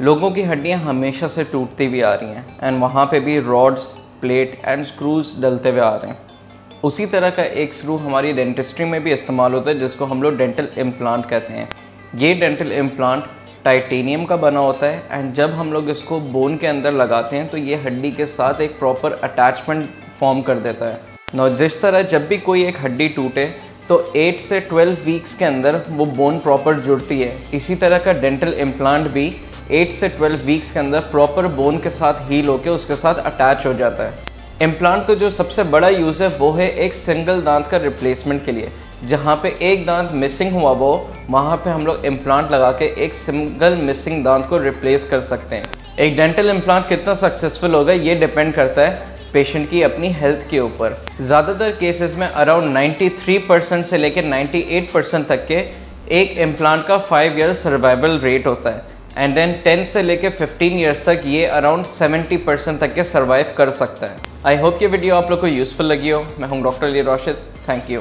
लोगों की हड्डियाँ हमेशा से टूटती हुई आ रही हैं एंड वहाँ पे भी रॉड्स प्लेट एंड स्क्रूज डलते हुए आ रहे हैं। उसी तरह का एक स्क्रू हमारी डेंटिस्ट्री में भी इस्तेमाल होता है, जिसको हम लोग डेंटल इम्प्लांट कहते हैं। ये डेंटल इम्प्लांट टाइटेनियम का बना होता है एंड जब हम लोग इसको बोन के अंदर लगाते हैं तो ये हड्डी के साथ एक प्रॉपर अटैचमेंट फॉर्म कर देता है। नौ जिस तरह जब भी कोई एक हड्डी टूटे तो 8 से 12 वीक्स के अंदर वो बोन प्रॉपर जुड़ती है। इसी तरह का डेंटल इम्प्लांट भी 8 से 12 वीक्स के अंदर प्रॉपर बोन के साथ हील होकर उसके साथ अटैच हो जाता है। इम्प्लांट का जो सबसे बड़ा यूज़ है, वो है एक सिंगल दांत का रिप्लेसमेंट के लिए। जहाँ पे एक दांत मिसिंग हुआ, वो वहाँ पे हम लोग इम्प्लांट लगा के एक सिंगल मिसिंग दांत को रिप्लेस कर सकते हैं। एक डेंटल इम्प्लांट कितना सक्सेसफुल होगा, ये डिपेंड करता है पेशेंट की अपनी हेल्थ के ऊपर। ज़्यादातर केसेस में अराउंड 93 परसेंट से लेकर 98 परसेंट तक के एक इम्प्लांट का फाइव ईयर सर्वाइवल रेट होता है। एंड देन 10 से लेकर 15 ईयर्स तक ये अराउंड 70 परसेंट तक के सर्वाइव कर सकता है। आई होप ये वीडियो आप लोग को यूज़फुल लगी हो। मैं हूँ डॉक्टर ली रोशिद थैंक यू